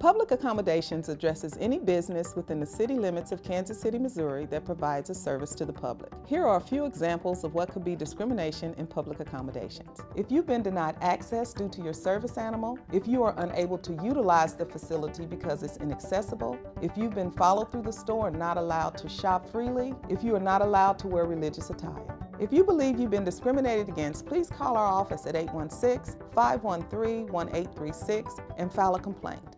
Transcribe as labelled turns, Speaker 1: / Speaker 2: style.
Speaker 1: Public accommodations addresses any business within the city limits of Kansas City, Missouri that provides a service to the public. Here are a few examples of what could be discrimination in public accommodations. If you've been denied access due to your service animal, if you are unable to utilize the facility because it's inaccessible, if you've been followed through the store and not allowed to shop freely, if you are not allowed to wear religious attire. If you believe you've been discriminated against, please call our office at 816 513 1836 and file a complaint.